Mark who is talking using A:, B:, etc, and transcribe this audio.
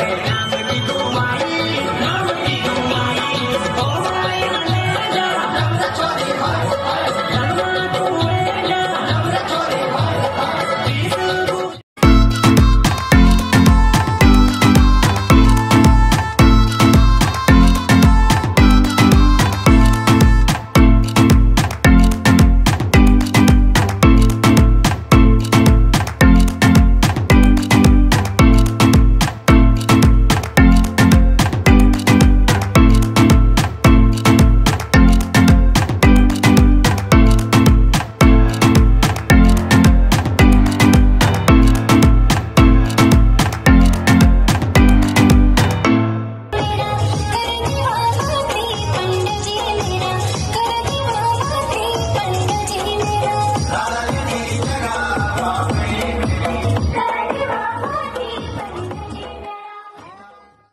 A: Bye.